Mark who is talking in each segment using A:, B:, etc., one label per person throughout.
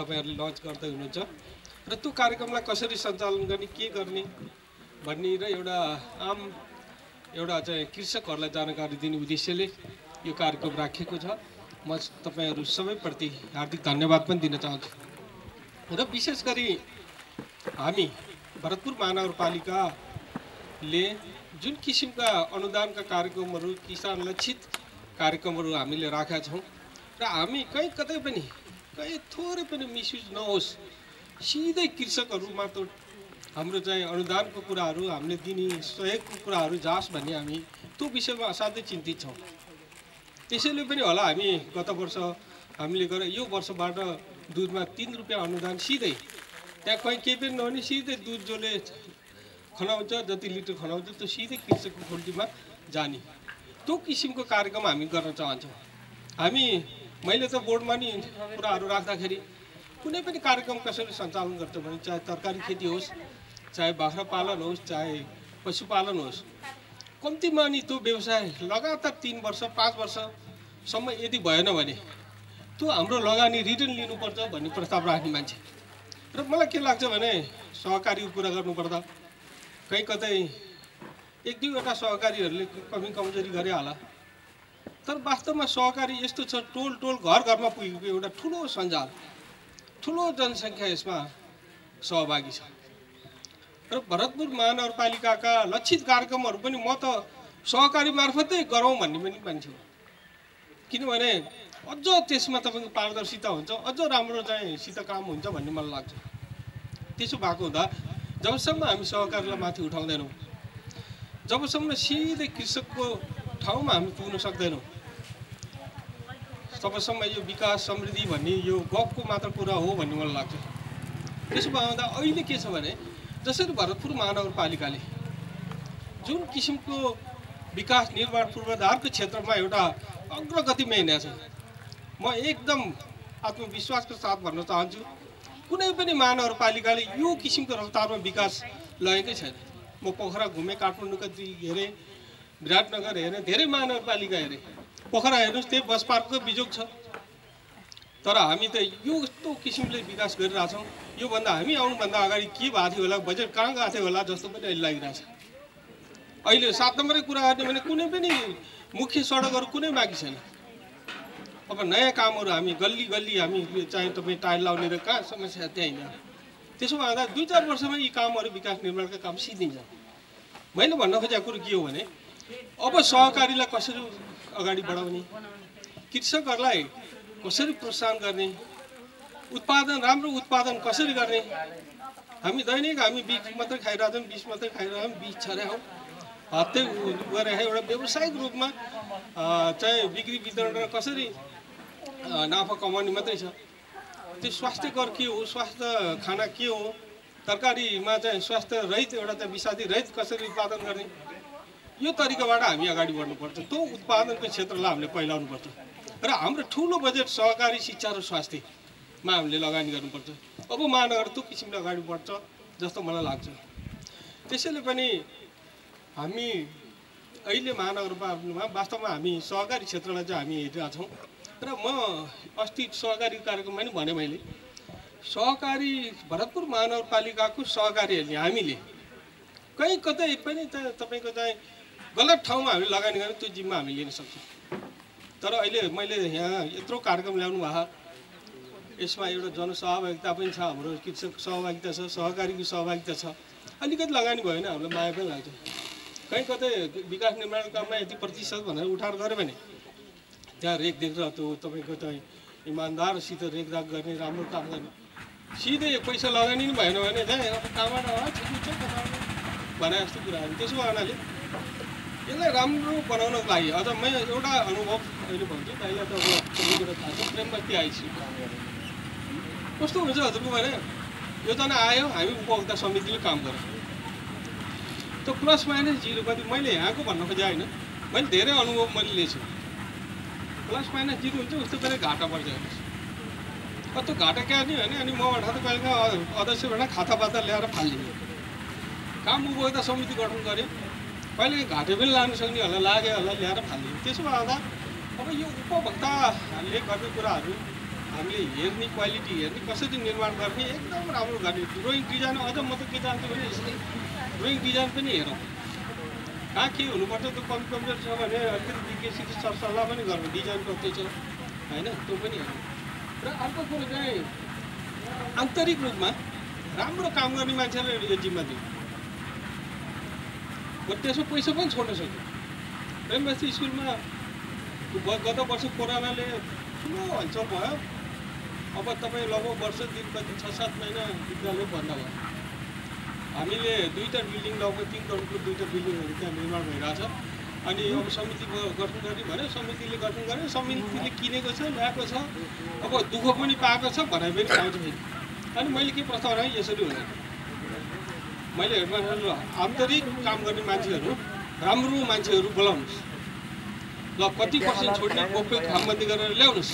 A: तपाईँहरूले लन्च गर्दै हुनुहुन्छ। र त्यो कार्यक्रमलाई कसरी सञ्चालन गर्ने के गर्ने भन्ने र एउटा आम एउटा चाहिँ कृषकहरूलाई जानकारी दिने उद्देश्यले यो कार्यक्रम राखिएको छ। म तपाईँहरू सबैप्रति हार्दिक धन्यवाद पनि दिन चाहन्छु। र विशेष गरी हामी भरतपुर महानगरपालिकाले जुन किसिमका अनुदानका कार्यक्रमहरू किसान लक्षित कार्यक्रमहरू हामीले राखेका छौँ र हामी कहीँ कतै पनि कहीँ थोरै पनि मिसयुज नहोस्। सिधै कृषकहरूमा त हाम्रो चाहिँ अनुदानको कुराहरू हामीले दिने सहयोगको कुराहरू जाओस् भन्ने हामी त्यो विषयमा असाध्यै चिन्तित छौँ। त्यसैले पनि होला हामी गत वर्ष हामीले गरे यो वर्षबाट दुधमा तिन रुपियाँ अनुदान सिधै त्यहाँ कहीँ केही पनि नहुने सिधै दुध जसले खनाउँछ जति लिटर खनाउँछ त्यो सिधै कृषकको खोल्टीमा जाने। त्यो किसिमको कार्यक्रम हामी गर्न चाहन्छौँ। हामी मैले त बोर्डमा नि कुराहरू राख्दाखेरि कुनै पनि कार्यक्रम कसरी सञ्चालन गर्छ भने चाहे तरकारी खेती होस् चाहे बाख्रा पालन होस् चाहे पशुपालन होस् कम्तीमा नि त्यो व्यवसाय लगातार तिन वर्ष पाँच वर्षसम्म यदि भएन भने त्यो हाम्रो लगानी रिटर्न लिनुपर्छ भन्ने प्रस्ताव राख्ने मान्छे। र मलाई के लाग्छ भने सहकारीको कुरा गर्नुपर्दा कहीँ कतै एक दुईवटा सहकारीहरूले कमी कमजोरी गरे होला। तर वास्तवमा सहकारी यस्तो छ टोल टोल घर घरमा पुगेको एउटा ठुलो सञ्जाल ठुलो जनसङ्ख्या यसमा सहभागी छ। र भरतपुर महानगरपालिकाका लक्षित कार्यक्रमहरू पनि म त सहकारी मार्फतै गरौँ भन्ने पनि मान्छे किनभने अझ त्यसमा तपाईँको पारदर्शिता हुन्छ अझ राम्रो चाहिँ सित काम हुन्छ भन्ने मलाई लाग्छ। त्यसो भएको हुँदा जबसम्म हामी सहकारीलाई माथि उठाउँदैनौँ जबसम्म सिधै कृषकको ठाउँमा हामी पुग्न सक्दैनौँ। तबसम्म यो विकास समृद्धि भन्ने यो गफको मात्र कुरा हो भन्ने मलाई लाग्छ। त्यसो भए अहिले के छ भने जसरी भरतपुर महानगरपालिकाले जुन किसिमको विकास निर्माण पूर्वाधारको क्षेत्रमा एउटा अग्रगतिमा हिँडेको छ म एकदम आत्मविश्वासको साथ भन्न चाहन्छु कुनै पनि महानगरपालिकाले यो किसिमको रफ्तारमा विकास लगेकै छैन। म पोखरा घुमेँ काठमाडौँका हेरेँ विराटनगर हेरेँ धेरै महानगरपालिका हेरेँ। पोखरा हेर्नुहोस् त्यही बस पार्कको बिजोग छ। तर हामी त यो यस्तो किसिमले विकास गरिरहेछौँ। योभन्दा हामी आउनुभन्दा अगाडि के भएको थियो होला बजेट कहाँ गएको थियो होला जस्तो पनि अहिले लागिरहेछ। अहिले सात नम्बरै कुरा गर्ने भने कुनै पनि मुख्य सडकहरू कुनै बाँकी छैन। अब नयाँ कामहरू हामी गल्ली गल्ली हामी चाहे तपाईँ टायर लाउने र कहाँ समस्या त्यहीँ त्यसो भए दुई चार वर्षमा यी कामहरू विकास निर्माणका काम सिद्धिन्छ। मैले भन्न खोजेको कुरो के हो भने अब सहकारीलाई कसरी अगाडि बढाउने? कृषकहरूलाई कसरी प्रोत्साहन गर्ने? उत्पादन राम्रो उत्पादन कसरी गर्ने? हामी दैनिक हामी बिच मात्रै खाइरहेछौँ बिच मात्रै खाइरहेछौँ बिच छरे हौँ हत्तै गरेर एउटा व्यावसायिक रूपमा चाहिँ बिक्री वितरण कसरी नाफा कमाउने मात्रै छ। त्यो स्वास्थ्यकर के हो स्वास्थ्य खाना के हो तरकारीमा चाहिँ स्वास्थ्य रहित एउटा चाहिँ विषादी रहित कसरी उत्पादन गर्ने? यो तरिकाबाट हामी अगाडि बढ्नुपर्छ। त्यो उत्पादनको क्षेत्रलाई हामीले पहिलाउनुपर्छ र हाम्रो ठुलो बजेट सहकारी शिक्षा र स्वास्थ्यमा हामीले लगानी गर्नुपर्छ। अब महानगर त्यो किसिमले अगाडि बढ्छ जस्तो मलाई लाग्छ। त्यसैले पनि हामी अहिले महानगरपालिकामा वास्तवमा हामी सहकारी क्षेत्रलाई चाहिँ हामी हेरिरहेछौँ र म अस्ति सहकारी कार्यक्रममा नि भने मैले सहकारी भरतपुर महानगरपालिकाको सहकारीहरूले हामीले कहीँ कतै पनि त तपाईँको चाहिँ गलत ठाउँमा हामीले लगानी गर्ने त्यो जिम्मा हामी लिन सक्छौँ। तर अहिले मैले यहाँ यत्रो कार्यक्रम ल्याउनु भएको यसमा एउटा जनसहभागिता पनि छ हाम्रो कृषक सहभागिता छ सहकारीको सहभागिता छ। अलिकति लगानी भयो भने हामीलाई माया पनि लाग्छ। कहीँ कतै विकास निर्माण काममा यति प्रतिशत भनेर उठाएर गऱ्यो भने त्यहाँ रेखदेख र त्यो तपाईँको चाहिँ इमान्दारसित रेखदाख गर्ने राम्रो काम गर्ने। सिधै पैसा लगानी पनि भएन भने त्यहाँ कहाँबाट भने जस्तो कुराहरू त्यसो हुनाले यसलाई राम्रो बनाउनको लागि अझ म एउटा अनुभव अहिले भन्छु। पहिला त सबै थाहा छ कस्तो हुन्छ हजुरको भने योजना आयो हामी उपभोक्ता समितिले काम गर्छ। त्यो प्लस माइनस जिरो कति मैले यहाँको भन्न खोजेँ होइन। मैले धेरै अनुभव मैले लिएछु। प्लस माइनस जिरो हुन्छ उस्तो गरेर घाटा पर्छ त्यो घाटा क्या नि होइन अनि मबाट त कहिलेका अध्यक्षबाट खाता बाता ल्याएर फालिदिने काम उपभोक्ता समिति गठन गऱ्यो। कहिले घाटे पनि लानु सक्ने होला लाग्यो होला ल्याएर फालिदियो त्यसो भए अब यो उपभोक्ताहरूले गर्ने कुराहरू हामीले हेर्ने क्वालिटी हेर्ने कसरी निर्माण गर्ने एकदम राम्रो गर्ने ड्रइङ डिजाइन अझ म त के चाहन्छु भने ड्रइङ डिजाइन पनि हेरौँ कहाँ के हुनुपर्छ त्यो कम कमजोर छ भने अलिकति विज्ञसित सरसल्लाह पनि गरौँ डिजाइन कति छ होइन त्यो पनि हेरौँ र अर्को कुरो चाहिँ आन्तरिक रूपमा राम्रो काम गर्ने मान्छेलाई यो जिम्मा दिउँ त्यसमा पैसा पनि छोड्न सक्यो प्रेमबस्ती स्कुलमा गत वर्ष कोरोनाले ठुलो हलचल भयो अब तपाईँ लगभग वर्ष दिन कति छ सात महिना विद्यालय बन्द भयो हामीले दुईवटा बिल्डिङ लगभग तिन करोडको दुईवटा बिल्डिङहरू त्यहाँ निर्माण भइरहेछ अनि अब समिति गठन गर्ने भन्यो समितिले गठन गर्यो समितिले किनेको छ ल्याएको छ अब दुःख पनि पाएको छ भनाइ पनि पाउँछ फेरि अनि मैले के प्रस्ताव राखेँ यसरी हुँदैन मैले आन्तरिक काम गर्ने मान्छेहरू राम्रो मान्छेहरू बोलाउनुहोस्। ल कति पर्सेन्ट छोड्ने कोपे खामबन्दी गरेर ल्याउनुहोस्।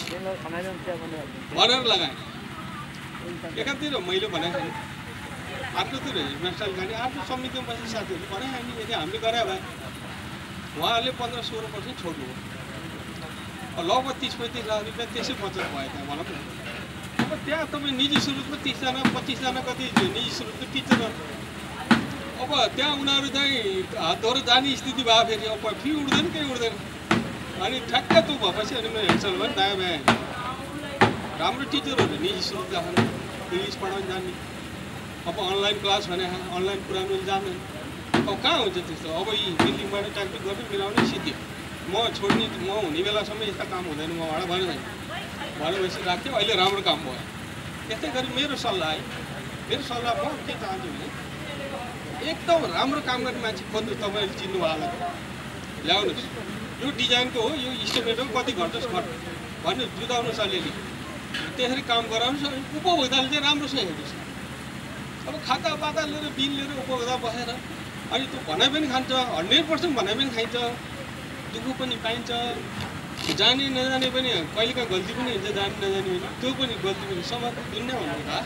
A: भनेर लगाएँ। एकातिर मैले भनेको अर्कोतिर हेडमास्टर खाने अर्को समितिमा बसेको साथीहरू भने हामी यदि हामीले गरे भए उहाँहरूले पन्ध्र सोह्र पर्सेन्ट छोड्नु हो लगभग तिस पैँतिस लाख रुपियाँ त्यसै बचत भयो त्यहाँ भनौँ न। अब त्यहाँ तपाईँ निजी स्रोतमा तिसजना पच्चिसजना कति निजी स्रोतको टिचरहरू? अब त्यहाँ उनीहरू चाहिँ हात धोएर जाने स्थिति भयो फेरि अब फी उठ्दैन केही उठ्दैन? अनि ठ्याक्क त्यो भएपछि अनि मैले हेर्छ भने दायाँ बायाँ राम्रो टिचरहरू निजी स्रोत राख्नु इङ्ग्लिस पढाउनु जान्ने। अब अनलाइन क्लास भने अनलाइन पुऱ्याउनु जान्दैन। अब कहाँ हुन्छ त्यस्तो? अब यी बिल्डिङबाट ट्याक्टिक गर्नु मिलाउने सिद्धि म छोड्ने म हुने बेलासम्म यस्ता काम हुँदैन मबाट भने भनेपछि राख्थेँ अहिले राम्रो काम भयो। त्यस्तै गरी मेरो सल्लाह है। मेरो सल्लाह म के चाहन्छु भने एकदम राम्रो काम गर्ने मान्छे खोज्नु तपाईँले चिन्नु होला ल्याउनुहोस्। यो डिजाइनको हो यो इस्टिमेट हो कति घट्छ घट। भन्नु जुदाउनुहोस् अलिअलि। त्यसरी काम गराउनुहोस् अनि उपभोक्ताले चाहिँ राम्रोसँग हेर्नुहोस्। अब खाता पाता लिएर बिल लिएर उपभोक्ता बसेर अनि त्यो भनाइ पनि खान्छ हन्ड्रेड पर्सेन्ट भनाइ पनि खाइन्छ। दुःख पनि पाइन्छ। जाने नजाने पनि कहिलेकाहीँ गल्ती पनि हुन्छ जाने नजाने पनि। त्यो पनि गल्ती पनि। समाजको दुनियाँ भन्नुभयो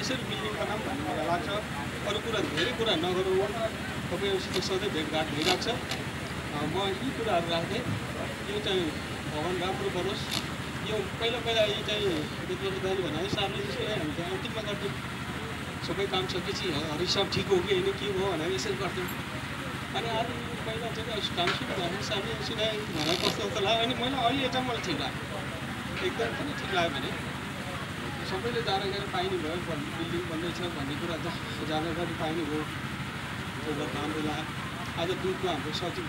A: यसरी बिल्डिङ बनाऊँ भन्ने मलाई लाग्छ। अरू कुरा धेरै कुरा नगरौँ। तपाईँहरूसित सधैँ भेटघाट भइरहेको छ। म यी कुराहरू राख्दै यो चाहिँ भगवान् राम्रो गरोस्। यो पहिला पहिला यी चाहिँ विद्रोह दाइले भने सार्ने जस्तो हामी चाहिँ अन्तिममा गर्थ्यौँ सबै काम सकेपछि हिसाब ठिक हो कि होइन के हो भनेर यसरी गर्थ्यौँ। अनि आज पहिला चाहिँ काम सुरु भयो सार्ने सुनाए भनेर कस्तो कस्तो लाग्यो अनि मैले अहिले चाहिँ मलाई ठिक लाग्यो। एकदम किन ठिक लाग्यो भने सबैले जानकारी पाइने भयो बिल्डिङ बन्दैछ भन्ने कुरा जानकारी पाइने भयो त्यो गर्दा राम्रो लाग्यो आज दुधको हाम्रो सचिव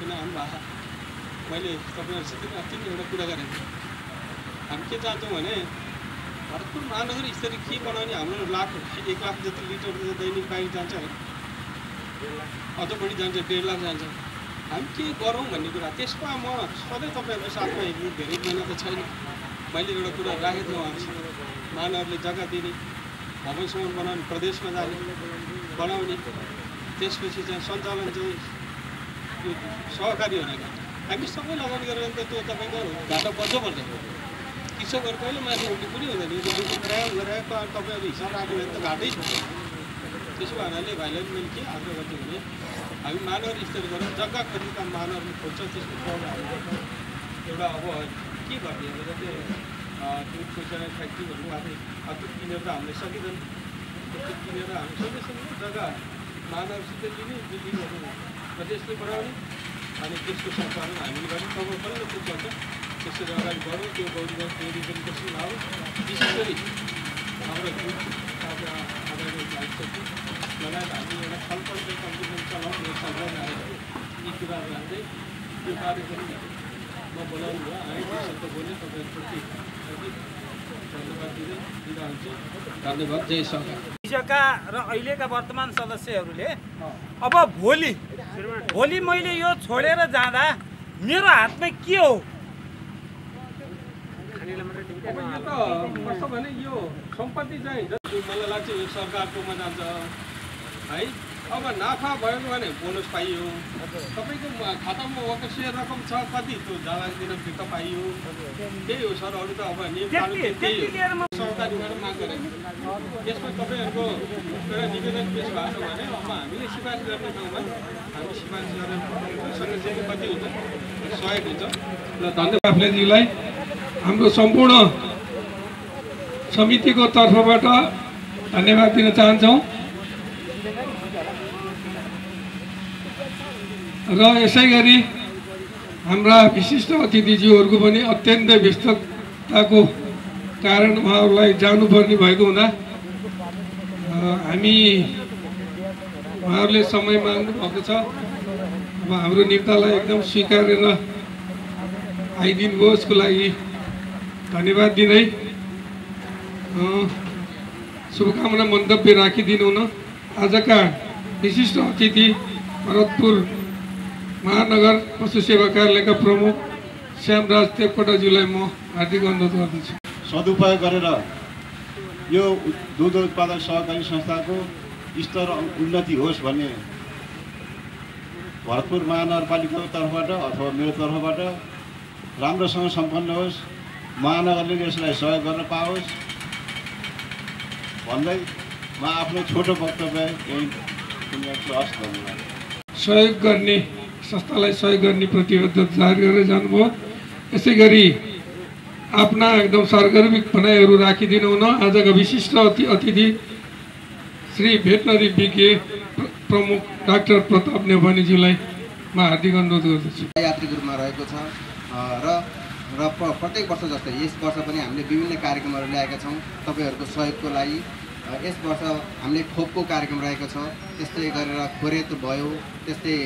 A: पनि आउनुभएको मैले तपाईँहरूसित पनि अस्ति नै एउटा कुरा गरेको थिएँ हामी के चाहन्छौँ भने भरतपुर महानगर स्तरीय के बनाउने हाम्रो लाख एक लाख जति लिटर दैनिक बाहिर जान्छ है अझ बढी जान्छ डेढ लाख जान्छ। हामी के गरौँ भन्ने कुरा? त्यसमा म सधैँ तपाईँहरूको साथमा धेरै महिना त छैन। मैले एउटा कुरा राखेको थिएँ उहाँहरूसँग मानवहरूले जग्गा दिने भवनसम्म बनाउने प्रदेशमा जाने बनाउने त्यसपछि चाहिँ सञ्चालन चाहिँ यो सहकारीहरूले गर्छ। हामी सबै लगानी गरेर त त्यो तपाईँको घाटा पर्छ पर्छ कृषकहरू कहिले माथि उठ्ने कुनै हुँदैन। यो गरायो गराएको अब तपाईँहरू हिसाब राख्यो भने त घाटै छ। त्यसो भनाले भाइलाई पनि मैले के आग्रह गर्छु भने हामी मानव स्तर गरेर जग्गा खोज्ने काम खोज्छ त्यसको एउटा अब के गर्ने अब जस्तै दुधको चाहिँ फ्याक्ट्रीहरू अब त्यो किनेर हामीले सकिँदैन त्यो किनेर हामी सकेसम्म जग्गा मानवसित लिने बिल्डिङहरू प्रदेशले बनाउने अनि त्यसको सञ्चालन हामीले गर्ने तपाईँ बल्ल त्यो चल्छ त्यसरी अगाडि बढौँ त्यो गौरीगञ्ज डेरी पनि त्यसरी लाउँ विशेष गरी हाम्रो आज अगाडि लागिसक्यो लगायत हामी एउटा छलफल चाहिँ चलाउँ सबै आएर यी कुराहरू राख्दै यो कार्यक्रम म बोलाउनु भयो है त्यो शब्द बोल्ने तपाईँहरूप्रति धन्यवाद जय
B: हिजोका र अहिलेका वर्तमान सदस्यहरूले अब भोलि भोलि मैले यो छोडेर जाँदा मेरो हातमा के हो?
A: अब यो त कस्तो भने यो सम्पत्ति चाहिँ मलाई लाग्छ यो सरकारकोमा जान्छ है। अब नाफा भयो भने बोनस पाइयो तपाईँको खातामा भएको सेयर रकम छ कति त्यो दिन फिर्ता पाइयो त्यही हो सर अरू त अब नियम कानुन त्यही हो सरकारीबाट माग गरेको यसमा तपाईँहरूको एउटा निवेदन पेश भएको छ भने अब हामीले सिफारिस गर्ने ठाउँमा हामी सिफारिस गरेर चाहिँ कति हुन्छ सहयोग हुन्छ र धन्यवाद आफूलाई हाम्रो सम्पूर्ण
C: समितिको तर्फबाट धन्यवाद दिन चाहन्छौँ र यसै गरी हाम्रा विशिष्ट अतिथिज्यूहरूको पनि अत्यन्तै व्यस्तताको कारण उहाँहरूलाई जानुपर्ने भएको हुँदा हामी उहाँहरूले समय माग्नु भएको छ। अब हाम्रो नेतालाई एकदम स्वीकारेर आइदिनु भयो यसको लागि धन्यवाद दिँदै शुभकामना मन्तव्य राखिदिनु हुन आजका विशिष्ट अतिथि भरतपुर महानगर पशु सेवा कार्यालयका प्रमुख श्यामराज देवकोटाज्यूलाई म हार्दिक अनुरोध गर्दछु।
D: सदुपयोग गरेर यो दुध उत्पादक सहकारी संस्थाको स्तर उन्नति होस् भन्ने भरतपुर महानगरपालिकाको तर्फबाट अथवा मेरो तर्फबाट राम्रोसँग सम्पन्न होस् महानगरले यसलाई सहयोग गर्न पाओस् भन्दै म आफ्नो छोटो वक्तव्य यही टुङ्ग्याउँछु हस् धन्यवाद।
C: सहयोग गर्ने संस्थालाई सहयोग गर्ने प्रतिबद्धता जाहेर गरेर जानुभयो। यसै गरी आफ्ना एकदम सार्वजनिक भनाइहरू राखिदिनु हुन आजका विशिष्ट अति अतिथि श्री भेटनरी विज्ञ प्र- प्रमुख डाक्टर प्रताप नेवानीज्यूलाई म हार्दिक अनुरोध गर्दछु।
E: यात्रीको रूपमा रहेको छ र र प्र- प्रत्येक वर्ष जस्तै यस वर्ष पनि हामीले विभिन्न कार्यक्रमहरू ल्याएका छौँ तपाईँहरूको सहयोगको लागि। यस वर्ष हामीले खोपको कार्यक्रम रहेको छ त्यस्तै गरेर खोरेत भयो त्यस्तै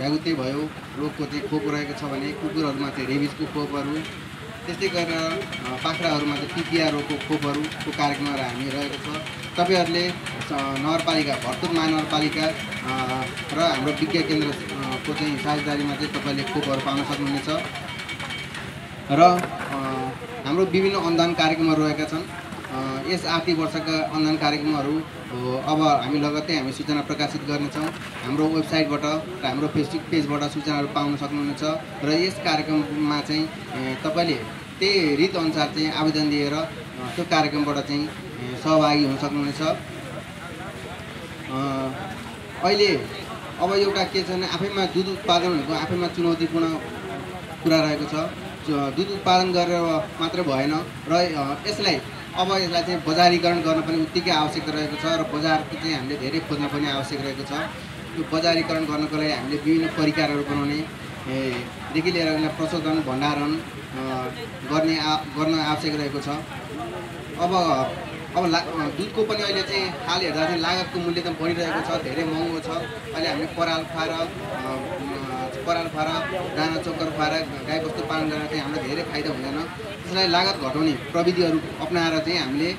E: भ्यागुते भयो रोगको चाहिँ खोप रहेको छ भने कुकुरहरूमा चाहिँ रेबिजको खोपहरू त्यस्तै गरेर अ, बाख्राहरूमा चाहिँ पिपिआ रोगको खोपहरूको कार्यक्रमहरू हामी रहेको छ। तपाईँहरूले नगरपालिका भरतपुर महानगरपालिका र हाम्रो विज्ञ केन्द्र अ, को चाहिँ साझेदारीमा चाहिँ तपाईँले खोपहरू पाउन सक्नुहुनेछ। र हाम्रो विभिन्न अनुदान कार्यक्रमहरू रहेका छन्। यस आर्थिक वर्षका अनुदान कार्यक्रमहरू अब हामी लगत्तै हामी सूचना प्रकाशित गर्नेछौँ। हाम्रो वेबसाइटबाट र हाम्रो फेसबुक पेजबाट सूचनाहरू पाउन सक्नुहुनेछ र यस कार्यक्रममा चाहिँ तपाईँले त्यही रीतअनुसार चाहिँ आवेदन दिएर त्यो कार्यक्रमबाट चाहिँ सहभागी हुन सक्नुहुनेछ। अहिले अब एउटा के छ भने आफैमा दुध उत्पादन भनेको आफैमा चुनौतीपूर्ण कुरा रहेको छ। दुध उत्पादन गरेर मात्र भएन र यसलाई अब यसलाई चाहिँ बजारीकरण गर्न पनि उत्तिकै आवश्यक रहेको छ र बजारको चाहिँ हामीले धेरै खोज्न पनि आवश्यक रहेको छ। त्यो बजारीकरण गर्नको लागि हामीले विभिन्न परिकारहरू बनाउने ए, देखि लिएर यसलाई प्रशोधन भण्डारण गर्ने गर्न आवश्यक रहेको छ। अब अब ला दुधको पनि अहिले चाहिँ हाल हेर्दा चाहिँ लागतको मूल्य त बढिरहेको छ धेरै महँगो छ। अहिले हामीले पराल अ, पराल खुवाएर दाना चोकर खुवाएर गाईबस्तु पालन गरेर चाहिँ हामीलाई धेरै फाइदा हुँदैन। त्यसलाई लागत घटाउने प्रविधिहरू अप्नाएर चाहिँ हामीले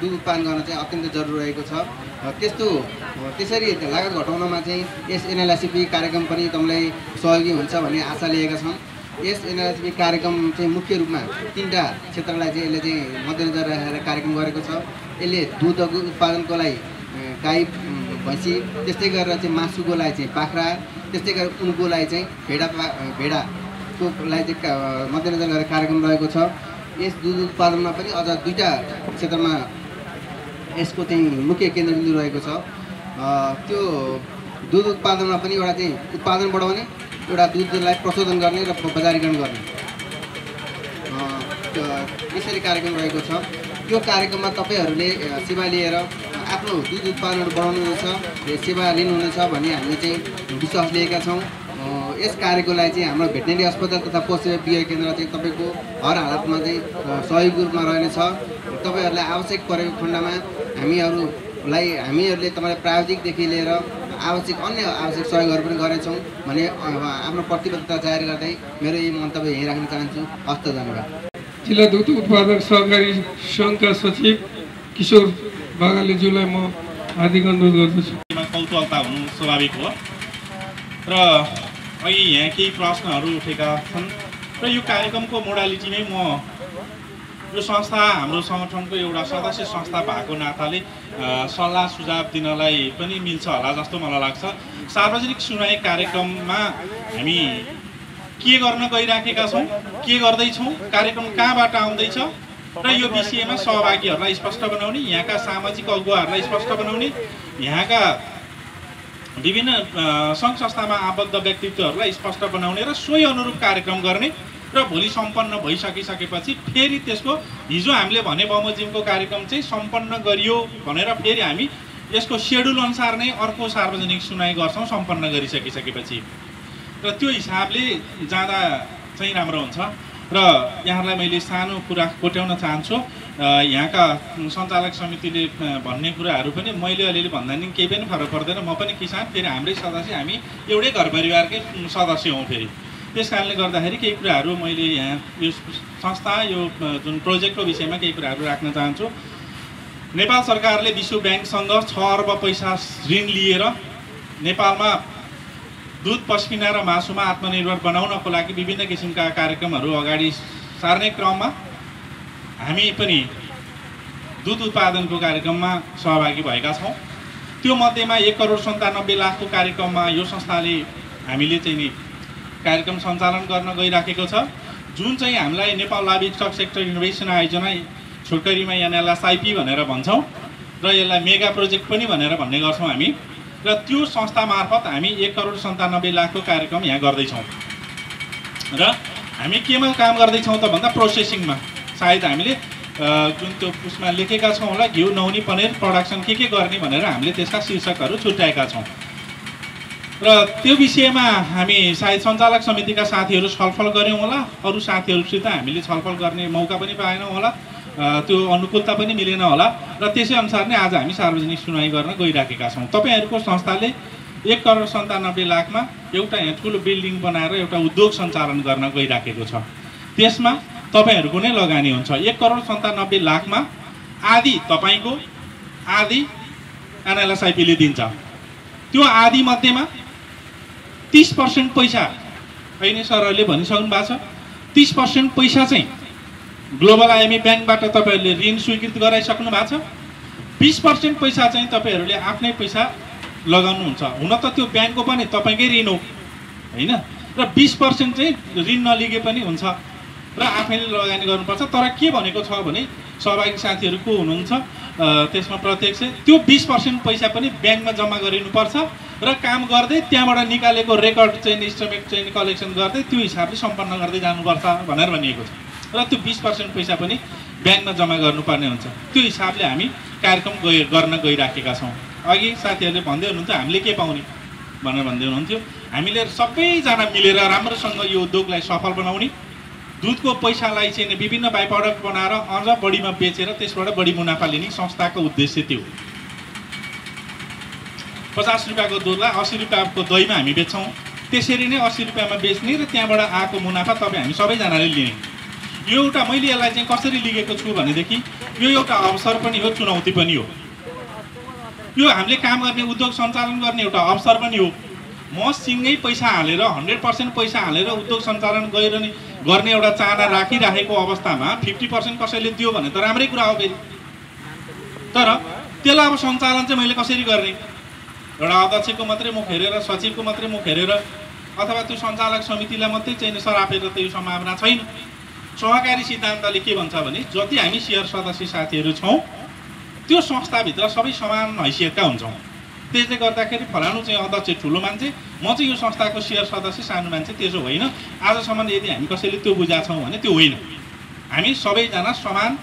E: दुध उत्पादन गर्न चाहिँ अत्यन्त जरुरी रहेको छ। त्यस्तो त्यसरी लागत घटाउनमा चाहिँ यस एनएलएसिपी कार्यक्रम पनि तपाईँलाई सहयोगी हुन्छ भन्ने आशा लिएका छौँ यस एनआरएसपी कार्यक्रम चाहिँ मुख्य रूपमा तिनवटा क्षेत्रलाई चाहिँ यसले चाहिँ मध्यनजर राखेर कार्यक्रम गरेको छ। यसले दुधको उत्पादनको लागि गाई भैँसी त्यस्तै गरेर चाहिँ मासुको लागि चाहिँ बाख्रा त्यस्तै गरेर उनको लागि चाहिँ भेडा भेडाको लागि चाहिँ मध्यनजर गरेर कार्यक्रम रहेको छ। यस दुध उत्पादनमा पनि अझ दुईवटा क्षेत्रमा यसको चाहिँ मुख्य केन्द्रबिन्दु रहेको छ। त्यो दुध उत्पादनमा पनि एउटा चाहिँ उत्पादन बढाउने एउटा दुधलाई प्रशोधन गर्ने र बजारीकरण गर्ने। त्यो यसरी कार्यक्रम रहेको छ। यो कार्यक्रममा तपाईँहरूले सेवा लिएर आफ्नो दुध उत्पादनहरू बढाउनुहुनेछ सेवा लिनुहुनेछ भन्ने हामीले चाहिँ विश्वास लिएका छौँ। यस कार्यको लागि चाहिँ हाम्रो भेटनेरी अस्पताल तथा पशु बिहे केन्द्र चाहिँ तपाईँको हर हालतमा चाहिँ सहयोगी रूपमा रहनेछ। तपाईँहरूलाई आवश्यक परेको खण्डमा हामीहरूलाई हामीहरूले तपाईँलाई प्राविधिकदेखि लिएर आवश्यक अन्य आवश्यक सहयोगहरू पनि गर्नेछौँ भने आफ्नो प्रतिबद्धता जारी गर्दै मेरो यही मन्तव्य यहीँ राख्न चाहन्छु। हस्त धन्यवाद।
C: जिल्ला दुध उत्पादक सहकारी सङ्घका सचिव किशोर बागालेज्यूलाई म हार्दिक अनुरोध गर्दछु।
F: कौतूहलता हुनु स्वाभाविक हो। र अहिले यहाँ केही प्रश्नहरू उठेका छन् र यो कार्यक्रमको मोडालिटीमै म यो संस्था हाम्रो सङ्गठनको एउटा सदस्य संस्था भएको नाताले सल्लाह सुझाव दिनलाई पनि मिल्छ होला जस्तो मलाई लाग्छ। सार्वजनिक सुनाइ कार्यक्रममा हामी के गर्न गइराखेका छौँ के गर्दैछौँ कार्यक्रम कहाँबाट आउँदैछ र यो विषयमा सहभागीहरूलाई स्पष्ट बनाउने यहाँका सामाजिक अगुवाहरूलाई स्पष्ट बनाउने यहाँका विभिन्न सङ्घ संस्थामा आबद्ध व्यक्तित्वहरूलाई स्पष्ट बनाउने र सोही अनुरूप कार्यक्रम गर्ने र भोलि सम्पन्न भइसकिसकेपछि फेरि त्यसको हिजो हामीले भने बमोजिमको कार्यक्रम चाहिँ सम्पन्न गरियो भनेर फेरि हामी यसको सेड्युल अनुसार नै अर्को सार्वजनिक सुनाइ गर्छौँ सम्पन्न गरिसकिसकेपछि। र त्यो हिसाबले जाँदा चाहिँ राम्रो हुन्छ। र यहाँहरूलाई मैले सानो कुरा कोट्याउन चाहन्छु। यहाँका सञ्चालक समितिले भन्ने कुराहरू पनि मैले अलिअलि भन्दा नि केही पनि फरक पर्दैन। म पनि किसान फेरि हाम्रै सदस्य हामी एउटै घर परिवारकै सदस्य हौँ फेरि। त्यस कारणले गर्दाखेरि केही कुराहरू मैले यहाँ यो संस्था यो जुन प्रोजेक्टको विषयमा केही कुराहरू राख्न चाहन्छु। नेपाल सरकारले विश्व ब्याङ्कसँग छ अर्ब पैसा ऋण लिएर नेपालमा दुध पस्किना र मासुमा आत्मनिर्भर बनाउनको लागि विभिन्न किसिमका कार्यक्रमहरू अगाडि सार्ने क्रममा हामी पनि दुध उत्पादनको कार्यक्रममा सहभागी भएका छौँ। त्यो मध्येमा एक करोड सन्तानब्बे लाखको कार्यक्रममा यो संस्थाले हामीले चाहिँ नि कार्यक्रम सञ्चालन गर्न गइराखेको छ। जुन चाहिँ हामीलाई Nepal livestock sector innovation आयोजना छोटकरीमा यहाँलाई साइपी भनेर भन्छौँ र यसलाई मेगा प्रोजेक्ट पनि भनेर भन्ने गर्छौँ हामी। र त्यो संस्था मार्फत हामी एक करोड सन्तानब्बे लाखको कार्यक्रम यहाँ गर्दैछौँ। र हामी केमा काम गर्दैछौँ त भन्दा प्रोसेसिङमा। सायद हामीले जुन त्यो उसमा लेखेका छौँ होला घिउ नुहाउने पनिर प्रडक्सन के के गर्ने भनेर हामीले त्यसका शीर्षकहरू छुट्याएका छौँ। र त्यो विषयमा हामी सायद सञ्चालक समितिका साथीहरू छलफल गऱ्यौँ होला। अरू साथीहरूसित हामीले छलफल गर्ने मौका पनि पाएनौँ होला। त्यो अनुकूलता पनि मिलेन होला। र त्यसै अनुसार नै आज हामी सार्वजनिक सुनाइ गर्न गइराखेका छौँ। तपाईँहरूको संस्थाले एक करोड सन्तानब्बे लाखमा एउटा ठुलो बिल्डिङ बनाएर एउटा उद्योग सञ्चालन गर्न गइराखेको छ। त्यसमा तपाईँहरूको नै लगानी हुन्छ। एक करोड सन्तानब्बे लाखमा आधी तपाईँको आधी एनएलएसआइपीले दिन्छ। त्यो आधी मध्येमा तिस पर्सेन्ट पैसा अहिले सरहरूले भनिसक्नु भएको छ तिस पर्सेन्ट पैसा चाहिँ ग्लोबल आइएमई ब्याङ्कबाट तपाईँहरूले ऋण स्वीकृत गराइसक्नु भएको छ। बिस पर्सेन्ट पैसा चाहिँ तपाईँहरूले आफ्नै पैसा लगाउनुहुन्छ। हुन त त्यो ब्याङ्कको पनि तपाईँकै ऋण हो होइन? र बिस पर्सेन्ट चाहिँ ऋण नलिगे पनि हुन्छ र आफैले लगानी गर्नुपर्छ। तर के भनेको छ भने सहभागी साथीहरू को हुनुहुन्छ? त्यसमा प्रत्यक्ष त्यो बिस पर्सेन्ट पैसा पनि ब्याङ्कमा जम्मा गरिनुपर्छ र काम गर्दै त्यहाँबाट निकालेको रेकर्ड चाहिँ इस्टिमेट चाहिँ कलेक्सन गर्दै त्यो हिसाबले सम्पन्न गर्दै जानुपर्छ भनेर भनिएको छ। र त्यो बिस पर्सेन्ट पैसा पनि ब्याङ्कमा जम्मा गर्नुपर्ने हुन्छ। त्यो हिसाबले हामी कार्यक्रम गइ गर्न गइराखेका छौँ। अघि साथीहरूले भन्दै हुनुहुन्थ्यो हामीले के पाउने? भनेर भन्दै हुनुहुन्थ्यो। हामीले सबैजना मिलेर राम्रोसँग यो उद्योगलाई सफल बनाउने दुधको पैसालाई चाहिँ विभिन्न बाई प्रडक्ट बनाएर अझ बढीमा बेचेर त्यसबाट बढी मुनाफा लिने संस्थाको उद्देश्य त्यो पचास रुपियाँको दुधलाई असी रुपियाँको दहीमा हामी बेच्छौँ। त्यसरी नै असी रुपियाँमा बेच्ने र त्यहाँबाट आएको मुनाफा तपाईँ हामी सबैजनाले लिने। यो एउटा मैले यसलाई चाहिँ कसरी लिएको छु भनेदेखि यो एउटा अवसर पनि हो चुनौती पनि हो। यो हामीले काम गर्ने उद्योग सञ्चालन गर्ने एउटा अवसर पनि हो। म सिँगै पैसा हालेर हन्ड्रेड पर्सेन्ट पैसा हालेर उद्योग सञ्चालन गरिरहने गर्ने एउटा चाहना राखिराखेको अवस्थामा फिफ्टी पर्सेन्ट कसैले दियो भने त राम्रै कुरा हो फेरि। तर त्यसलाई अब सञ्चालन चाहिँ मैले कसरी गर्ने? एउटा अध्यक्षको मात्रै मुख हेरेर सचिवको मात्रै मुख हेरेर अथवा त्यो सञ्चालक समितिलाई मात्रै चाहिँ सरापेर त यो सम्भावना छैन। सहकारी सिद्धान्तले के भन्छ भने जति हामी सेयर सदस्य साथीहरू छौँ त्यो संस्थाभित्र सबै समान हैसियतका हुन्छौँ। त्यसले गर्दाखेरि फलानु चाहिँ अध्यक्ष ठुलो मान्छे म चाहिँ यो संस्थाको सेयर सदस्य सानो मान्छे त्यसो होइन। आजसम्म यदि हामी कसैले त्यो बुझाएको छौँ भने त्यो होइन। हामी सबैजना समान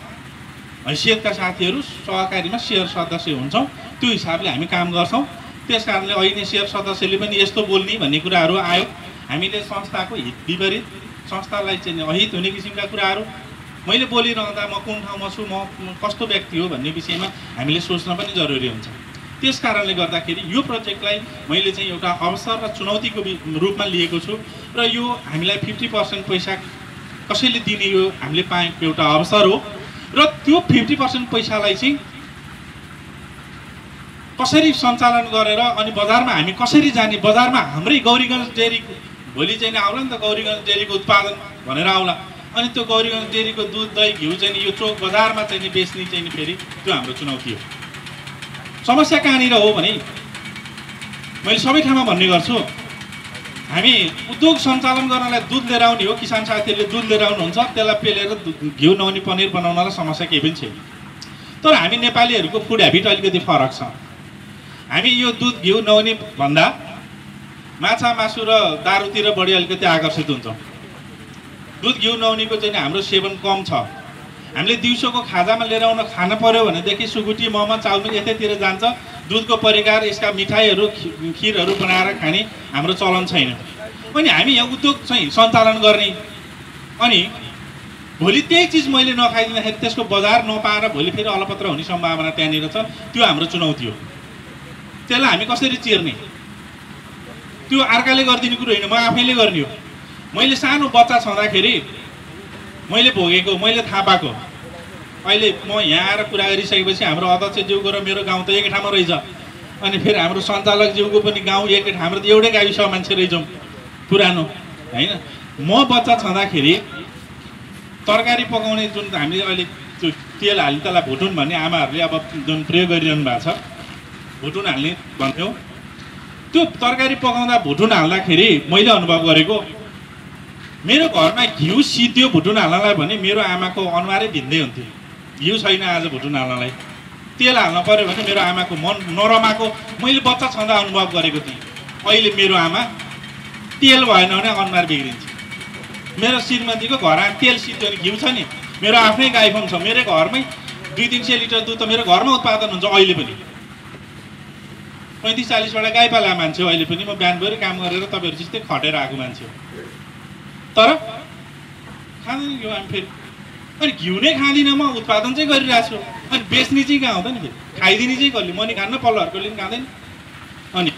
F: हैसियतका साथीहरू सहकारीमा सेयर सदस्य हुन्छौँ। त्यो हिसाबले हामी काम गर्छौँ। त्यस कारणले अहिले सेयर सदस्यले पनि यस्तो बोल्ने भन्ने कुराहरू आयो। हामीले संस्थाको हित विपरीत संस्थालाई चाहिँ अहित हुने किसिमका कुराहरू मैले बोलिरहँदा म कुन ठाउँमा छु म कस्तो व्यक्ति हो भन्ने विषयमा हामीले सोच्न पनि जरुरी हुन्छ। त्यस कारणले गर्दाखेरि यो प्रोजेक्टलाई मैले चाहिँ एउटा अवसर र चुनौतीको रूपमा लिएको छु र यो हामीलाई फिफ्टी पर्सेन्ट पैसा कसैले दिने यो हामीले पाएको एउटा अवसर हो र त्यो फिफ्टी पर्सेन्ट पैसालाई चाहिँ कसरी सञ्चालन गरेर अनि बजारमा हामी कसरी जाने बजारमा हाम्रै गौरीगञ्ज डेरी भोलि चाहिँ आउला नि त गौरीगञ्ज डेरीको उत्पादन भनेर आउला। अनि त्यो गौरीगञ्ज डेरीको दुध दही घिउ चाहिँ यो चोक बजारमा चाहिँ बेच्ने चाहिँ फेरि त्यो हाम्रो चुनौती हो। समस्या कहाँनिर हो भने मैले सबै ठाउँमा भन्ने गर्छु हामी उद्योग सञ्चालन गर्नलाई दुध लिएर आउने हो किसान साथीहरूले दुध लिएर आउनुहुन्छ त्यसलाई पेलेर घिउ नुहाउने पनिर बनाउनलाई समस्या केही पनि छैन। तर हामी नेपालीहरूको फुड हेबिट अलिकति फरक छ। हामी यो दुध घिउ नुहाउने भन्दा माछा मासु र दारूतिर बढी अलिकति आकर्षित हुन्छौँ। दुध घिउ नहुनेको चाहिँ हाम्रो सेवन कम छ। हामीले दिउँसोको खाजामा लिएर आउन खान पऱ्यो भनेदेखि सुकुटी मोमो चाउमिन यतैतिर जान्छ। दुधको परिकार यसका मिठाईहरू खिरहरू बनाएर खाने हाम्रो चलन छैन। अनि हामी यहाँ उद्योग चाहिँ सञ्चालन गर्ने। अनि भोलि त्यही चिज मैले नखाइदिँदाखेरि त्यसको बजार नपाएर भोलि फेरि अलपत्र हुने सम्भावना त्यहाँनिर छ। त्यो हाम्रो चुनौती हो। त्यसलाई हामी कसरी चिर्ने? त्यो अर्काले गरिदिने कुरो होइन म आफैले गर्ने हो। मैले सानो बच्चा छँदाखेरि मैले भोगेको मैले थाहा पाएको। अहिले म यहाँ आएर कुरा गरिसकेपछि हाम्रो अध्यक्षज्यूको र मेरो गाउँ त एकै ठाउँमा रहेछ। अनि फेरि हाम्रो सञ्चालकज्यूको पनि गाउँ एकै हाम्रो त एउटै गाविसमा मान्छे रहेछौँ पुरानो होइन? म बच्चा छँदाखेरि तरकारी पकाउने जुन हामीले अहिले त्यो तेल हाल्ने त्यसलाई भुटुन भन्ने आमाहरूले अब जुन प्रयोग गरिरहनु भएको छ भुटुन हाल्ने भन्थ्यौँ। त्यो तरकारी पकाउँदा भुटुन हाल्दाखेरि मैले अनुभव गरेको मेरो घरमा घिउ सिद्धियो भुटुन हाल्नलाई भने मेरो आमाको अनुहारै भिन्दै हुन्थ्यो। घिउ छैन आज भुटुन हाल्नलाई। तेल हाल्न पऱ्यो भने मेरो आमाको मन नरमाएको। मैले बच्चा छँदा अनुभव गरेको थिएँ। अहिले मेरो आमा तेल भएन भने अनुहार बिग्रिन्छ। मेरो श्रीमतीको घर तेल सिद्धो भने घिउ छ नि? मेरो आफ्नै गाई छ मेरो घरमै दुई तिन सय लिटर दुध त मेरो घरमा उत्पादन हुन्छ अहिले पनि। पैँतिस चालिसवटा गाई पाला मान्छे हो अहिले पनि। म बिहानभरि काम गरेर तपाईँहरू जस्तै खटेर आएको मान्छे हो। तर खाँदैन घिउ हामी फेरि। अनि घिउ नै खाँदिनँ म उत्पादन चाहिँ गरिरहेको छु। अनि बेच्ने चाहिँ कहाँ हुँदैन फेरि। खाइदिने चाहिँ कसले? म नि खान्न पल्लोहरूकोले पनि खाँदैन। अनि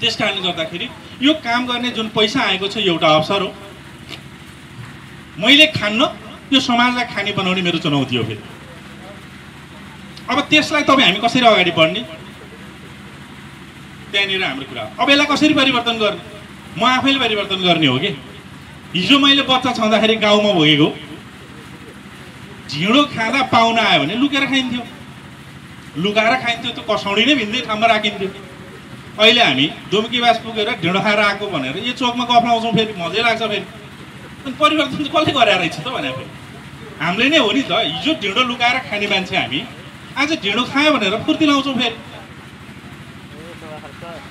F: त्यस कारणले गर्दाखेरि यो काम गर्ने जुन पैसा आएको छ एउटा अवसर हो। मैले खान्न यो समाजलाई खाने बनाउने मेरो चुनौती हो फेरि। अब त्यसलाई तपाईँ हामी कसरी अगाडि बढ्ने? त्यहाँनिर हाम्रो कुरा अब यसलाई कसरी परिवर्तन गर्ने? म आफैले परिवर्तन गर्ने हो कि? हिजो मैले बच्चा छँदाखेरि गाउँमा भोगेको झिँडो खाँदा पाहुना आयो भने लुकेर खाइन्थ्यो। लुकाएर खाइन्थ्यो त्यो कसौडी नै भिन्दै ठाउँमा राखिन्थ्यो। अहिले हामी दुम्कीबास पुगेर ढिँडो खाएर आएको भनेर यो चोकमा गफ लाउँछौँ फेरि मजै लाग्छ फेरि। अनि परिवर्तन चाहिँ कसले गरे रहेछ त भने फेरि? हामीले नै हो नि त। हिजो ढिँडो लुकाएर खाने मान्छे हामी। आज ढिँडो खायो भनेर फुर्ती लाउँछौँ फेरि।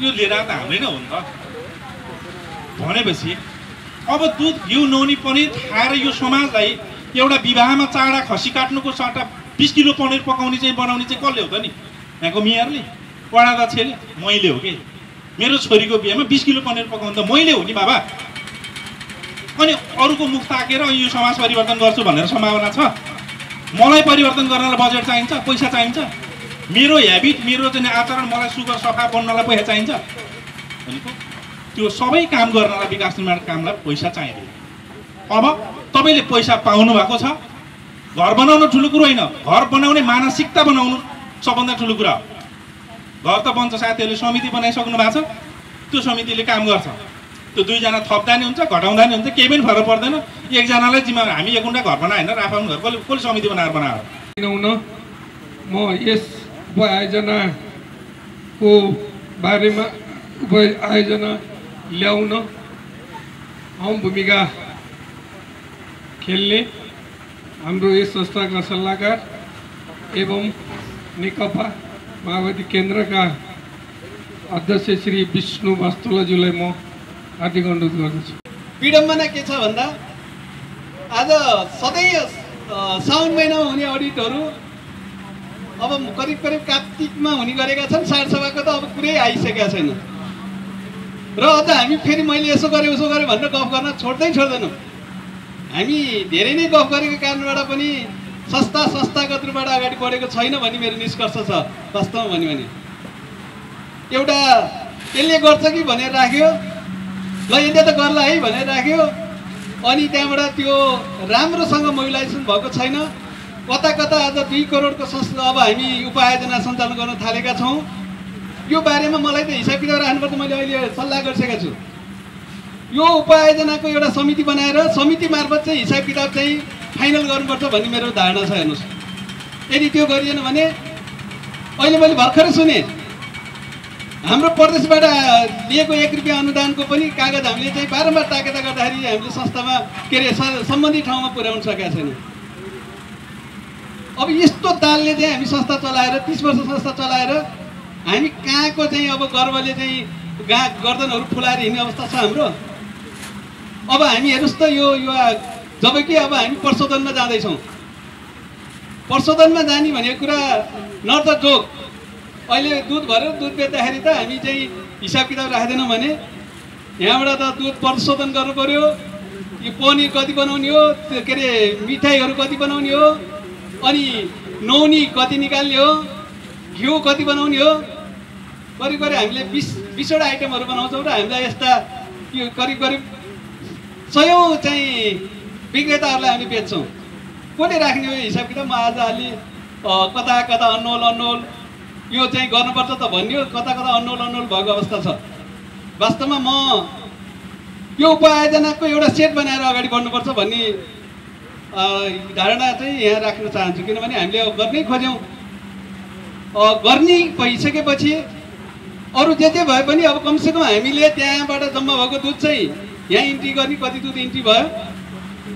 F: यो लिएर त हामीले नै हो नि त। भनेपछि अब दुध घिउ नुहाउने पनिर खाएर यो समाजलाई एउटा विवाहमा चाँडा खसी काट्नुको सट्टा बिस किलो पनिर पकाउने चाहिँ बनाउने चाहिँ कसले हो त नि? यहाँको मियारले दक्षले मैले हो कि? मेरो छोरीको बिहामा बिस किलो पनिर पकाउनु त मैले हो नि बाबा। अनि अरूको मुख ताकेर यो समाज परिवर्तन गर्छु भनेर सम्भावना छ। मलाई परिवर्तन गर्नलाई बजेट चाहिन्छ पैसा चाहिन्छ। मेरो ह्याबिट मेरो चाहिँ आचरण मलाई सुगर सफा बन्नलाई पैसा चाहिन्छ। भनेको त्यो सबै काम गर्नलाई विकास निर्माण कामलाई पैसा चाहिँदैन अब तपाईँले पैसा पाउनु भएको छ घर बनाउनु ठुलो कुरो होइन। घर बनाउने मानसिकता बनाउनु सबभन्दा ठुलो कुरा हो। घर त बन्छ साथीहरूले समिति बनाइसक्नु भएको छ त्यो समितिले काम गर्छ। त्यो दुईजना थप्दा नि हुन्छ घटाउँदा नि हुन्छ केही पनि फरक पर्दैन। एकजनालाई जिम्मा हामी एक घन्टा घर बनायो होइन राफाउनु घर कसले कसले समिति बनाएर बनायो।
C: किनहुन म यस उप आयोजनाको बारेमा उप आयोजना ल्याउन अहम भूमिका खेल्ने हाम्रो यस संस्थाका सल्लाहकार एवं नेकपा माओवादी केन्द्रका अध्यक्ष श्री विष्णु वास्तुलाज्यूलाई म हार्दिक अनुरोध गर्दछु
G: विडम्बना के छ भन्दा? आज सधैँ साउन महिनामा हुने अडिटहरू अब करिब करिब कार्तिकमा हुने गरेका छन्। सारसभाको त अब कुरै आइसकेका छैन। र अझ हामी फेरि मैले यसो गरेँ उसो गरेँ भनेर गफ गर्न छोड्दै छोड्दैनौँ। हामी धेरै नै गफ गरेको कारणबाट पनि संस्था संस्थागत रूपबाट अगाडि बढेको छैन भन्ने मेरो निष्कर्ष छ। वास्तवमा भन्यो भने। एउटा यसले गर्छ कि भनेर राख्यो? ल यसले त गर्ला है भनेर राख्यो। अनि त्यहाँबाट त्यो राम्रोसँग मोबिलाइजेसन भएको छैन। कता कता आज दुई करोडको संस्था अब हामी उपायोजना सञ्चालन गर्न थालेका छौँ। यो बारेमा मलाई त हिसाब किताब राख्नुपर्छ मैले अहिले सल्लाह गरिसकेको छु। यो उपायोजनाको एउटा समिति बनाएर समिति मार्फत चाहिँ हिसाब किताब चाहिँ फाइनल गर्नुपर्छ भन्ने मेरो धारणा छ हेर्नुहोस्। यदि त्यो गरिएन भने अहिले मैले भर्खरै सुने। हाम्रो प्रदेशबाट लिएको एक रुपियाँ अनुदानको पनि कागज हामीले चाहिँ बारम्बार ताकेता गर्दाखेरि हामीले संस्थामा के अरे सम्बन्धित ठाउँमा पुर्याउन सकेका छैनौँ। अब यस्तो तालले चाहिँ हामी संस्था चलाएर तिस वर्ष संस्था चलाएर हामी कहाँको चाहिँ अब गर्वले चाहिँ गा गर्दनहरू फुलाएर हिँड्ने अवस्था छ हाम्रो? अब हामी हेर्नुहोस् त यो युवा जब कि अब हामी प्रशोधनमा जाँदैछौँ। प्रशोधनमा जाने भनेको कुरा न त जोग अहिले दुध भरेर दुध बेच्दाखेरि त हामी चाहिँ हिसाब किताब राख्दैनौँ भने यहाँबाट त दुध प्रशोधन गर्नु पऱ्यो यो पनिर कति बनाउने हो त्यो के अरे मिठाईहरू कति बनाउने हो अनि नौनी कति निकाल्ने हो घिउ कति बनाउने हो करिब करिब हामीले बिस बिसवटा आइटमहरू बनाउँछौँ र हामीलाई यस्ता यो करिब करिब सयौँ चाहिँ विक्रेताहरूलाई हामी बेच्छौँ। कसले राख्ने हो हिसाब किताब? म आज अलि कता कता अन्नोल अन्नोल यो चाहिँ गर्नुपर्छ त भन्यो। कता कता अन्नोल अन्नोल भएको अवस्था छ। वास्तवमा म यो उपायोजनाको एउटा सेट बनाएर अगाडि बढ्नुपर्छ भन्ने धारणा चाहिँ यहाँ राख्न चाहन्छु। किनभने हामीले अब गर्नै खोज्यौँ। गर्ने भइसकेपछि अरू जे जे भए पनि अब कमसेकम हामीले त्यहाँबाट जम्मा भएको दुध चाहिँ यहाँ इन्ट्री गर्ने कति दुध इन्ट्री भयो।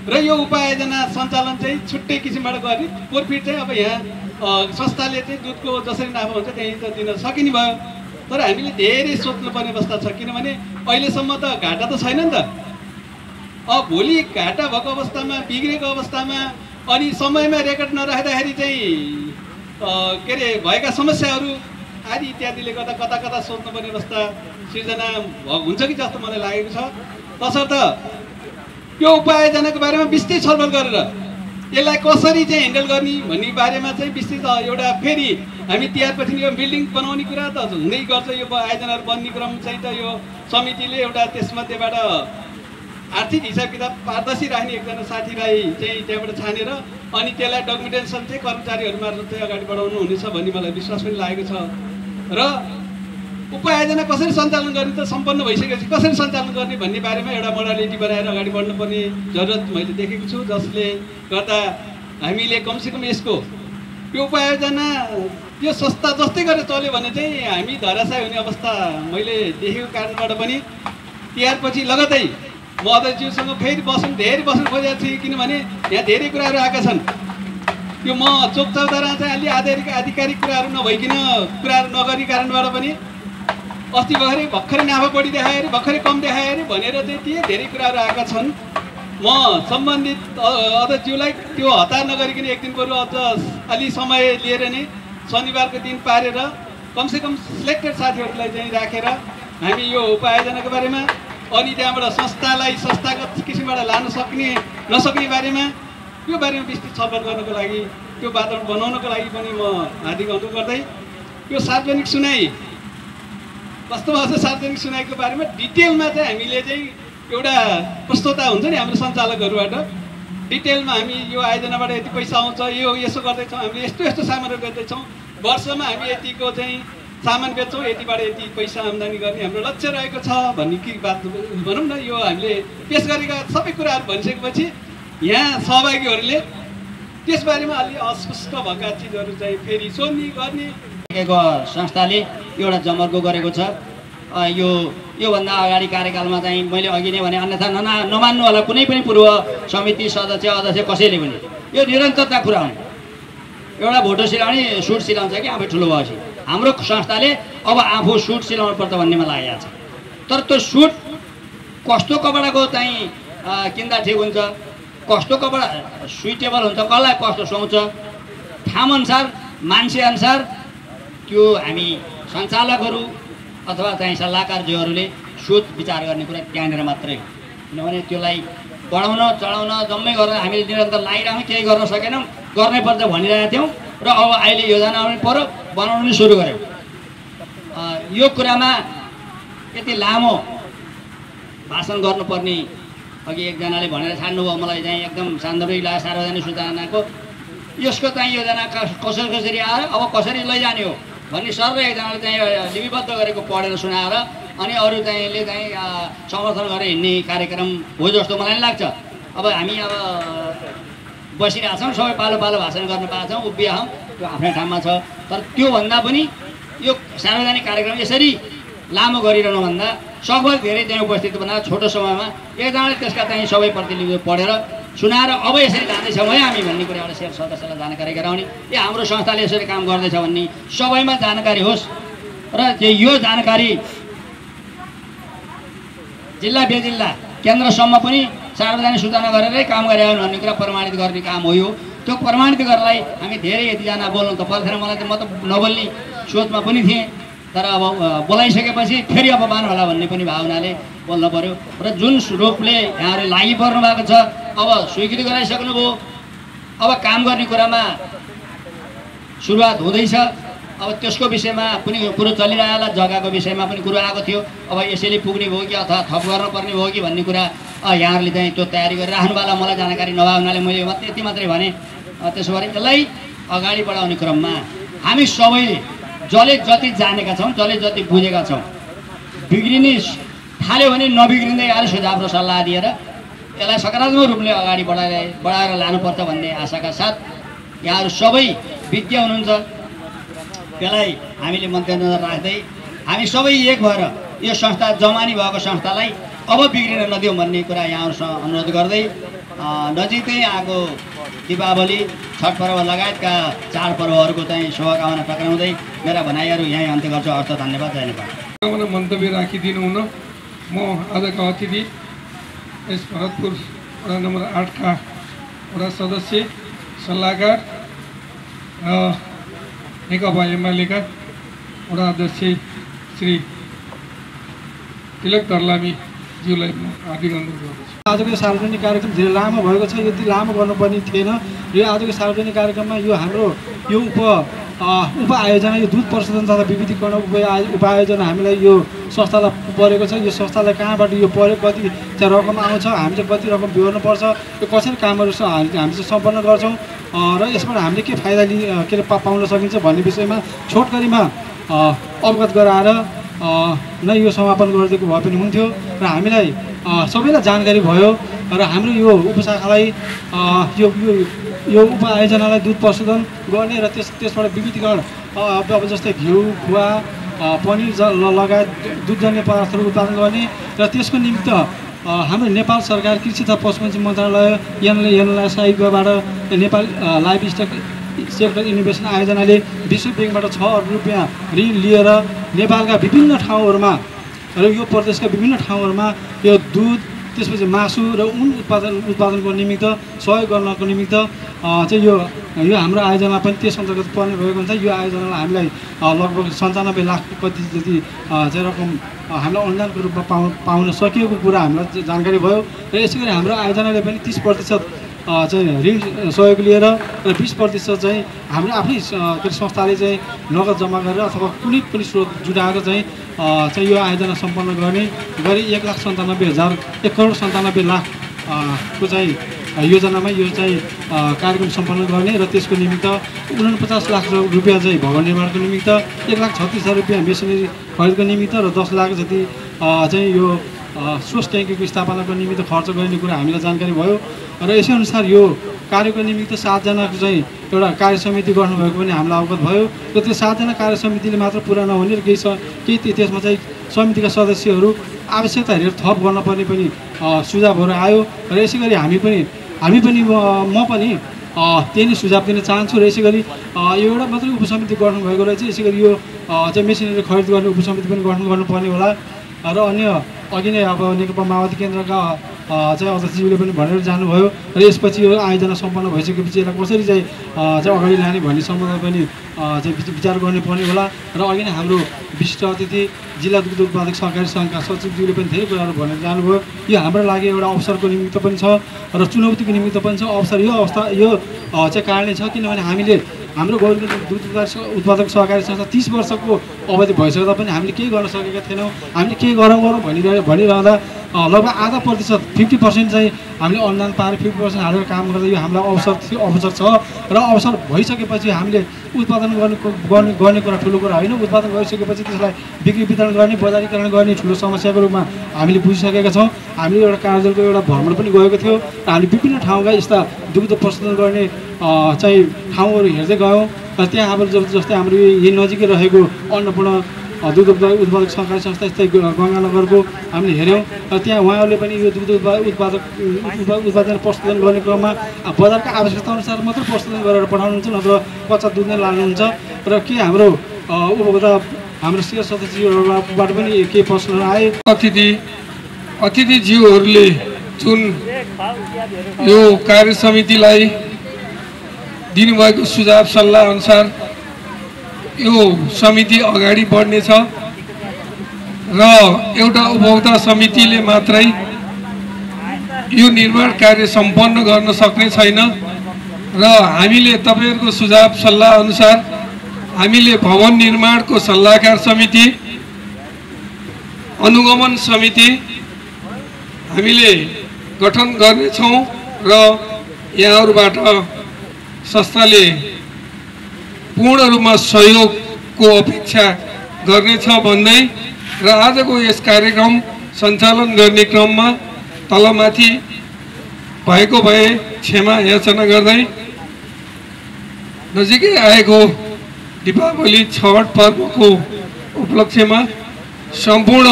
G: र यो उपायोजना सञ्चालन चाहिँ छुट्टै किसिमबाट गर्ने। प्रफिट चाहिँ अब यहाँ संस्थाले चाहिँ दुधको जसरी नाफा हुन्छ त्यहीँ त दिन सकिने भयो। तर हामीले धेरै सोच्नुपर्ने अवस्था छ किनभने अहिलेसम्म त घाटा त छैन नि त। अब भोलि घाटा भएको अवस्थामा बिग्रेको अवस्थामा अनि समयमा रेकर्ड नराख्दाखेरि चाहिँ के अरे भएका समस्याहरू आदि इत्यादिले गर्दा कता कता सोध्नुपर्ने अवस्था सिर्जना हुन्छ कि जस्तो मलाई लागेको छ। तसर्थ यो उपायोजनाको बारेमा विस्तृत छलफल गरेर यसलाई कसरी चाहिँ ह्यान्डल गर्ने भन्ने बारेमा चाहिँ विस्तृत एउटा फेरि हामी तिहारपछि यो बिल्डिङ बनाउने कुरा त हुँदै गर्छ। यो आयोजनाहरू बन्ने क्रम चाहिँ त यो समितिले एउटा त्यसमध्येबाट आर्थिक हिसाब किताब पारदर्शी राख्ने एकजना साथीलाई चाहिँ त्यहाँबाट छानेर अनि त्यसलाई डकुमेन्टेसन चाहिँ कर्मचारीहरू मार्फत चाहिँ अगाडि बढाउनु हुनेछ भन्ने मलाई विश्वास पनि लागेको छ। र उपायोजना कसरी सञ्चालन गर्ने त सम्पन्न भइसकेपछि कसरी सञ्चालन गर्ने भन्ने बारेमा एउटा मोडालिटी बनाएर अगाडि बढ्नुपर्ने जरुरत मैले देखेको छु जसले गर्दा हामीले कमसेकम यसको यो उपायोजना यो संस्था जस्तै गरेर चल्यो भने चाहिँ हामी धराशय हुने अवस्था मैले देखेको कारणबाट पनि तिहारपछि लगतै म अध्यक्षज्यूसँग फेरि बस्नु धेरै बस्नु खोजेको थिएँ किनभने यहाँ धेरै कुराहरू आएका छन्। त्यो म चोक चाहिँ अलि आधिकारिक आधिकारिक कुराहरू नभइकन कुराहरू नगर्ने कारणबाट पनि अस्ति भर्खरै भर्खरै नाफा बढी देखायो अरे भर्खरै कम देखायो अरे भनेर चाहिँ ती धेरै कुराहरू आएका छन्। म सम्बन्धित अध्यक्षज्यूलाई त्यो हतार नगरिकन एक दिन बरु अझ अलि समय लिएर नै शनिबारको दिन पारेर कमसेकम सिलेक्टेड साथीहरूलाई चाहिँ राखेर हामी यो उपायोजनाको बारेमा अनि त्यहाँबाट संस्थालाई संस्थागत किसिमबाट लान सक्ने नसक्ने बारेमा यो बारेमा विस्तृत छलफल गर्नको लागि त्यो वातावरण बनाउनको लागि पनि म हार्दिक अनुरोध गर्दै यो सार्वजनिक सुनाइ वास्तवमा चाहिँ सार्वजनिक सुनाइको बारेमा डिटेलमा चाहिँ हामीले चाहिँ एउटा प्रस्तुता हुन्छ नि हाम्रो सञ्चालकहरूबाट। डिटेलमा हामी यो आयोजनाबाट यति पैसा आउँछ यो यसो गर्दैछौँ हामीले यस्तो यस्तो सामानहरू बेच्दैछौँ। वर्षमा हामी यतिको चाहिँ सामान बेच्छौँ यतिबाट यति पैसा आम्दानी गर्ने हाम्रो लक्ष्य रहेको छ भन्ने कि बात भनौँ न यो हामीले पेस गरेका सबै कुराहरू भनिसकेपछि यहाँ सहभागीहरूले त्यसबारेमा अलि अस्पष्ट भएका चिजहरू चाहिँ फेरि सोध्ने गर्ने
H: सकेको संस्थाले एउटा जमर्को गरेको छ। यो योभन्दा अगाडि कार्यकालमा चाहिँ मैले अघि नै भने अन्यथा नना नमान्नु होला कुनै पनि पूर्व समिति सदस्य अध्यक्ष कसैले पनि। यो निरन्तरता कुरा हुन् एउटा भोटो सिलाउने सुट सिलाउँछ कि आफै ठुलो भएपछि। हाम्रो संस्थाले अब आफू सुट सिलाउनु पर्छ भन्नेमा लागेको छ। तर त्यो सुट कस्तो कपडाको चाहिँ किन्दा ठिक हुन्छ? कस्तो कपडा सुइटेबल हुन्छ? कसलाई कस्तो सुहाउँछ? ठाउँअनुसार मान्छेअनुसार त्यो हामी सञ्चालकहरू अथवा चाहिँ सल्लाहकारज्यूहरूले सोच विचार गर्ने कुरा त्यहाँनिर मात्रै हो। किनभने त्यसलाई बढाउन चढाउन जम्मै गरेर हामीले निरन्तर लागिरहौँ केही गर्न सकेनौँ गर्नै पर्छ भनिरहेका थियौँ र अब अहिले योजना पनि पऱ्यो बनाउनु पनि सुरु गऱ्यौँ यो कुरामा यति लामो भाषण गर्नुपर्ने अघि एकजनाले भनेर छाड्नुभयो मलाई चाहिँ एकदम सान्दर्भिक लाग्यो सार्वजनिक सूचनाको। यसको चाहिँ योजना कस- कसरी कसरी आयो अब कसरी लैजाने हो? भन्ने सर र एकजनाले चाहिँ लिपिबद्ध गरेको पढेर सुनाएर अनि अरू चाहिँ ले चाहिँ समर्थन गरेर हिँड्ने कार्यक्रम हो जस्तो मलाई नि लाग्छ। अब हामी अब बसिरहेछौँ सबै पालो पालो भाषण गर्न पाएको छौँ छौँ त्यो आफ्नै ठाउँमा छ। तर त्योभन्दा पनि यो सार्वजनिक कार्यक्रम यसरी लामो गरिरहनुभन्दा सकभर धेरै चाहिँ उपस्थित बनाएर छोटो समयमा एकजनाले त्यसका चाहिँ सबै प्रतिनिधि पढेर सुनाएर अब यसरी जाँदैछौँ है हामी भन्ने कुरा एउटा सेयर सदस्यलाई जानकारी गराउने। ए हाम्रो संस्थाले यसरी काम गर्दैछ भन्ने सबैमा जानकारी होस् र यो जानकारी जिल्ला बेजिल्ला केन्द्रसम्म पनि सार्वजनिक सूचना गरेरै काम गरे भन्ने कुरा प्रमाणित गर्ने काम हो यो। त्यो प्रमाणित गर्नलाई हामी धेरै यतिजना बोल्नु त पर्थेन मलाई त म त नबोल्ने सोचमा पनि थिएँ तर अब बोलाइसकेपछि फेरि अपमान होला भन्ने पनि भावनाले बोल्नु पऱ्यो र जुन रूपले यहाँहरू लागि पर्नु भएको छ अब स्वीकृति गराइसक्नुभयो। अब काम गर्ने कुरामा सुरुवात हुँदैछ। अब त्यसको विषयमा पनि कुरो चलिरहेला जग्गाको विषयमा पनि कुरो आएको थियो। अब यसैले पुग्ने भयो कि अथवा थप गर्नुपर्ने भयो कि भन्ने कुरा यहाँहरूले चाहिँ त्यो तयारी गरिराख्नु होला मलाई जानकारी नभए हुनाले मैले मात्रै यति मात्रै भने। त्यसो भए यसलाई अगाडि बढाउने क्रममा हामी सबैले जसले जति जानेका छौँ जसले जति बुझेका छौँ बिग्रिने थाल्यो भने नबिग्रिँदै आएर सुझाव र सल्लाह दिएर यसलाई सकारात्मक रूपले अगाडि बढाएर बढाएर लानुपर्छ भन्ने आशाका साथ यहाँहरू सबै विज्ञ हुनुहुन्छ। त्यसलाई हामीले मध्यनजर राख्दै हामी सबै एक भएर यो संस्था जमानी भएको संस्थालाई अब बिग्रिन नदिउँ भन्ने कुरा यहाँहरूसँग अनुरोध गर्दै नजिकै आएको दीपावली छठ पर्व लगायतका चाडपर्वहरूको चाहिँ शुभकामना टक्राउँदै मेरा भनाइहरू यहीँ अन्त्य गर्छु। अर्थ धन्यवाद
C: कामना मन्तव्य राखिदिनु हुन म आजका अतिथि यस भरतपुर वडा नम्बर आठका वडा सदस्य सल्लाहकार र नेकपा एमालेका वडा अध्यक्ष श्री तिलक दर्लामीज्यूलाई म हार्दिक अनुरोध
I: आजको यो सार्वजनिक कार्यक्रम धेरै लामो भएको छ यति लामो गर्नुपर्ने थिएन। यो आजको सार्वजनिक कार्यक्रममा यो हाम्रो यो उप अ, उप आयोजना यो दुध प्रशोधन तथा विविधीकरण उप आयो उप आयोजना हामीलाई यो संस्थालाई परेको छ। यो संस्थालाई कहाँबाट यो पऱ्यो कति चाहिँ रकम आउँछ हामी चाहिँ कति रकम बिहोर्नुपर्छ यो कसरी कामहरू हामी चाहिँ सम्पन्न गर्छौँ। र यसबाट हामीले के फाइदा लि के अरे पाउन सकिन्छ भन्ने विषयमा छोटकरीमा अवगत गराएर नै यो समापन गरिदिएको भए पनि हुन्थ्यो। र हामीलाई सबैलाई जानकारी भयो। र हाम्रो यो उपशाखालाई यो यो यो उप आयोजनालाई दुध प्रशोधन गर्ने र त्यस त्यसबाट विविधीकरण अ, अब जस्तै घिउ खुवा पनिर लगायत दुधजन्य पदार्थहरू उत्पादन गर्ने र त्यसको निमित्त हाम्रो नेपाल सरकार कृषि तथा पशुपन्छी मन्त्रालय एनएल एनएलएसआईबाट नेपाल अ, लाइभ स्टक सेक्टर इनोभेसन आयोजनाले विश्व ब्याङ्कबाट छ अरब रुपियाँ ऋण लिएर नेपालका विभिन्न ठाउँहरूमा र यो प्रदेशका विभिन्न ठाउँहरूमा यो दुध त्यसपछि मासु र उन उत्पादन उत्पादनको निमित्त सहयोग गर्नको निमित्त चाहिँ यो यो हाम्रो आयोजना पनि त्यस अन्तर्गत पर्ने भएको हुन्छ। यो आयोजनालाई हामीलाई लगभग सन्तानब्बे लाख कति जति चाहिँ रकम हामीलाई अनुदानको रूपमा पाउ पाउन सकिएको कुरा हामीलाई जानकारी भयो। र यसै गरी हाम्रो आयोजनाले पनि तिस प्रतिशत चाहिँ ऋण सहयोग लिएर बिस प्रतिशत चाहिँ हाम्रो आफ्नै के संस्थाले चाहिँ नगद जम्मा गरेर अथवा कुनै पनि स्रोत जुटाएर चाहिँ चाहिँ यो आयोजना सम्पन्न गर्ने गरी एक लाख सन्तानब्बे हजार एक करोड सन्तानब्बे लाख अ, को चाहिँ योजनामा यो चाहिँ कार्यक्रम सम्पन्न गर्ने र त्यसको निमित्त उनपचास लाख रुपियाँ चाहिँ भवन निर्माणको निमित्त एक लाख छत्तिस हजार रुपियाँ मेसिनरी खरिदको निमित्त र दस लाख जति चाहिँ यो सोस ट्याङ्कीको स्थापनाको निमित्त खर्च गर्ने कुरा हामीलाई जानकारी भयो। र यसै अनुसार यो कार्यको निमित्त सातजनाको चाहिँ एउटा कार्य समिति गर्नुभएको पनि हामीलाई अवगत भयो। र त्यो सातजना कार्य समितिले मात्र पुरा नहुने र केही स केही त्यो- त्यसमा चाहिँ समितिका सदस्यहरू आवश्यकता हेरेर थप गर्न पर्ने पनि सुझावहरू आयो। र यसै गरी हामी पनि हामी पनि म पनि त्यही नै सुझाव दिन चाहन्छु। र यसै गरी यो एउटा मात्रै उपसमिति गठन भएको रहेछ यसै गरी यो चाहिँ मेसिनरी खरिद गर्ने उपसमिति पनि गठन गर्नुपर्ने होला। र अन्य अघि नै अब नेकपा माओवादी केन्द्रका चाहिँ अध्यक्षज्यूले पनि भनेर जानुभयो र यसपछि यो आयोजना सम्पन्न भइसकेपछि यसलाई कसरी चाहिँ चाहिँ अगाडि लाने भन्ने सम्बन्धमा पनि चाहिँ विच- विचार गर्नुपर्ने होला र अघि नै हाम्रो विशिष्ट अतिथि जिल्ला दुग्ध उत्पादक सहकारी सङ्घका सचिवज्यूले पनि धेरै कुराहरू भनेर जानुभयो। यो हाम्रो लागि एउटा अवसरको निमित्त पनि छ र चुनौतीको निमित्त पनि छ। अवसर यो अवस्था यो चाहिँ कारणले छ किनभने हामीले हाम्रो दुध उत्पादक उत्पादक सहकारी संस्था तिस वर्षको अवधि भइसक्दा पनि हामीले केही गर्न सकेका थिएनौँ। हामीले केही गरौँ गरौँ भनिरह भनिरहँदा लगभग आधा प्रतिशत फिफ्टी पर्सेन्ट चाहिँ हामीले अनुदान पाएर फिफ्टी पर्सेन्ट हालेर काम गर्दा यो हामीलाई अवसर थियो अवसर छ। र अवसर भइसकेपछि हामीले उत्पादन गर्ने गर्ने गर्ने कुरा ठुलो कुरा होइन। उत्पादन गरिसकेपछि त्यसलाई बिक्री वितरण गर्ने बजारीकरण गर्ने ठुलो समस्याको रूपमा हामीले बुझिसकेका छौँ। हामीले एउटा कार्यदलको एउटा भ्रमण पनि गएको थियो। र हामीले विभिन्न ठाउँका यस्ता दुग्ध प्रशोधन गर्ने चाहिँ ठाउँहरू हेर्दै गयौँ। र त्यहाँ हाम्रो जस्तै हाम्रो यही नजिकै रहेको अन्नपूर्ण अ, दुग्ध उत्पादक सहकारी संस्था यस्तै गङ्गानगरको हामीले हेऱ्यौँ र त्यहाँ उहाँहरूले पनि यो दुग्ध उत्पा उत्पादक उत्पा- उत्पादन प्रशोधन गर्ने क्रममा बजारको आवश्यकता अनुसार मात्रै प्रशोधन गरेर पठाउनुहुन्छ नत्र कच्चा दुध नै लानुहुन्छ। र के हाम्रो उपभोक्ता हाम्रो शिर सदस्यहरूबाट पनि केही प्रश्नहरू आए
C: अतिथि अतिथिज्यूहरूले जुन यो कार्य समितिलाई दिनुभएको सुझाव सल्लाह अनुसार यो समिति अगाडि बढ्नेछ र एउटा उपभोक्ता समितिले मात्रै यो निर्माण कार्य सम्पन्न गर्न सक्ने छैन र हामीले तपाईँहरूको सुझाव सल्लाह अनुसार हामीले भवन निर्माणको सल्लाहकार समिति अनुगमन समिति हामीले गठन गर्नेछौँ र यहाँहरूबाट संस्थाले पूर्ण रूपमा सहयोगको अपेक्षा गर्नेछ भन्दै र आजको यस कार्यक्रम सञ्चालन गर्ने क्रममा तलमाथि भएको भए क्षमा याचना गर्दै नजिकै आएको दीपावली छठ पर्वको उपलक्ष्यमा सम्पूर्ण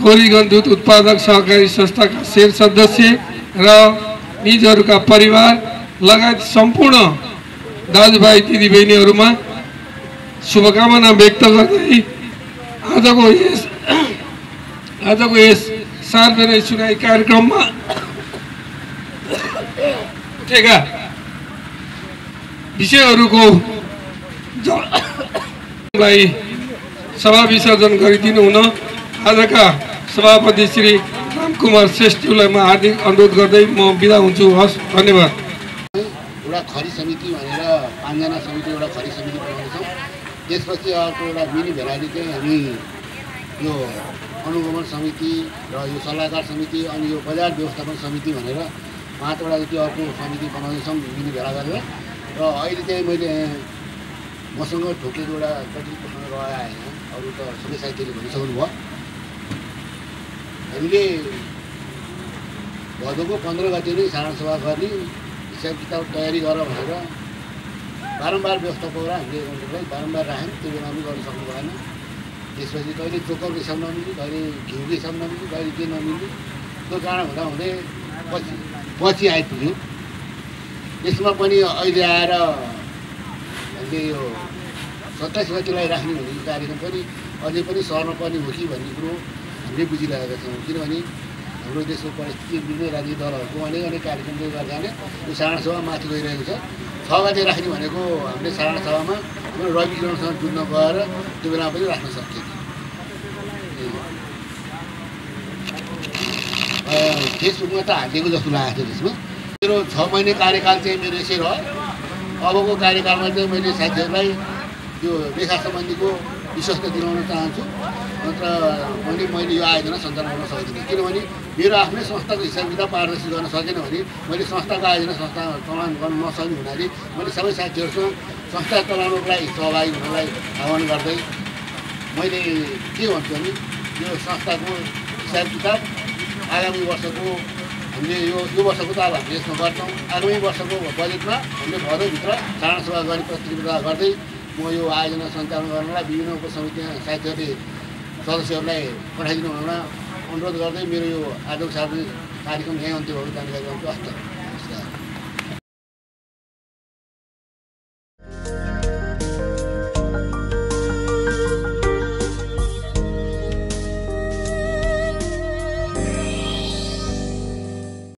C: गौरीगञ्ज दुध उत्पादक सहकारी संस्थाका शेर सदस्य र निजहरूका परिवार लगायत सम्पूर्ण दाजुभाइ दिदीबहिनीहरूमा शुभकामना व्यक्त गर्दै आजको यस आजको यस सार्वजनिक चुनावी कार्यक्रममा उठेका विषयहरूको लाई सभा विसर्जन गरिदिनु हुन आजका सभापति श्री रामकुमार श्रेष्ठज्यूलाई म हार्दिक अनुरोध गर्दै म बिदा हुन्छु। हस् धन्यवाद।
J: एउटा खरी समिति भनेर पाँचजना समिति एउटा खरी समिति बनाउँदैछौँ त्यसपछि अर्को एउटा मिनी भेराइटी चाहिँ हामी यो अनुगमन समिति र यो सल्लाहकार समिति अनि यो बजार व्यवस्थापन समिति भनेर पाँचवटा जति अर्को समिति बनाउँदैछौँ मिनी भेला गरेर। र अहिले चाहिँ मैले मसँग ठोकेको एउटा कति प्रसङ्ग आएन अरू त सबै साहित्यले भनिसक्नु भयो। हामीले भदौको पन्ध्र गते नै साधारण सभा गर्ने हिसाब किताब तयारी गर भनेर बारम्बार व्यवस्थापकलाई हामीले उनीहरूलाई बारम्बार राख्यौँ त्यो बेला पनि गर्न सक्नु भएन। त्यसपछि कहिले चोकरको हिसाब नमिल्ने कहिले घिउको हिसाब नमिल्ने कहिले के नमिल्ने त्यो कारण हुँदा हुँदै पछि पछि आइपुग्यो। यसमा पनि अहिले आएर हामीले यो सत्ताइस गतिलाई राख्ने भनेको कार्यक्रम पनि अझै पनि सर्न पर्ने हो कि भन्ने कुरो हामीले बुझिरहेका छौँ। किनभने हाम्रो देशको परिस्थिति विभिन्न राजनीतिक दलहरूको अनेक अनेक कार्यक्रमले गर्दा नै यो साधारण सभा माथि गइरहेको छ। छ गते राख्ने भनेको हामीले साधारण सभामा हाम्रो रवि किरणसँग जुझ्न गएर त्यो बेला पनि राख्न सक्थ्यौँ फेसबुकमा त हालिदिएको जस्तो लागेको थियो त्यसमा। मेरो छ महिने कार्यकाल चाहिँ मेरो यसै रह्यो। अबको कार्यकालमा चाहिँ मैले साथीहरूलाई यो लेखा सम्बन्धीको विश्वस्त दिलाउन चाहन्छु। नत्र मैले मैले यो आयोजना सञ्चालन गर्न सक्दिनँ। किनभने मेरो आफ्नै संस्थाको हिसाब किताब पारदर्शी गर्न सकेन भने मैले संस्थाको आयोजना संस्था चलान गर्न नसक्ने हुनाले मैले सबै साथीहरूसँग संस्था चलाउनको लागि सहभागी हुनलाई आह्वान गर्दै मैले के भन्छु भने यो संस्थाको हिसाब किताब आगामी वर्षको हामीले यो यो वर्षको त अब हामीले यसमा गर्छौँ। आगामी वर्षको बजेटमा हामीले भदौभित्र साधारण सभा गर्ने प्रतिबद्धता गर्दै म यो आयोजना सञ्चालन गर्नलाई विभिन्न उपसमिति साथीहरूले सदस्यहरूलाई पठाइदिनु हुन अनुरोध गर्दै मेरो यो आजको सार्वजनिक कार्यक्रम यहीँ अन्त्य जानकारी गराउँछु हस्त